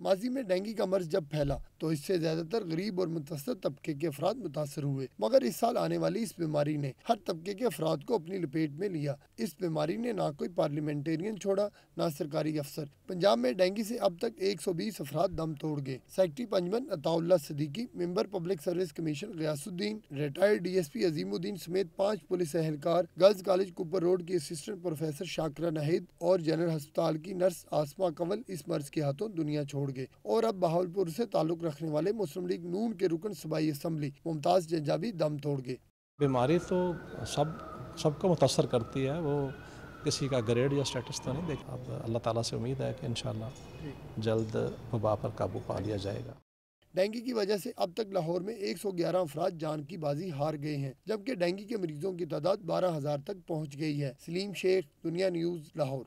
माजी में डेंगू का मर्ज जब फैला तो इससे ज़्यादातर गरीब और मुतसर तबके के अफराद मुतासर हुए। मगर इस साल आने वाली इस बीमारी ने हर तबके के अफराद को अपनी लपेट में लिया। इस बीमारी ने ना कोई पार्लियामेंटेरियन छोड़ा, ना सरकारी अफसर। पंजाब में डेंगू से अब तक एक सौ बीस अफराद दम तोड़ गए। Secretary पंजमन Ataullah Siddiqui member public service commission Ghiyasuddin, retired D S P Azimuddin समेत पाँच पुलिस एहलकार गर्ल्स कॉलेज कुपर रोड की असिस्टेंट प्रोफेसर शाकरा नाहिद और जनरल अस्पताल की नर्स आसमा कंवल इस मर्ज के हाथों दुनिया छोड़ गए। और अब बहावलपुर से ताल्लुक रखने वाले मुस्लिम लीग नून के रुकन सूबाई असम्बली मुमताज़ जंजाबी दम तोड़ गए। बीमारी तो सब सबको मुतासर करती है। वो किसी का ग्रेड या स्टेटस तो नहीं देखा अब अल्लाह ताला से उम्मीद है कि इन जल्द वबा पर काबू पा लिया जाएगा। डेंगू की वजह से अब तक लाहौर में 111 अफराद जान की बाजी हार गए हैं जबकि डेंगू के मरीजों की तादाद बारह हज़ार तक पहुँच गई है। सलीम शेख दुनिया न्यूज़ लाहौर।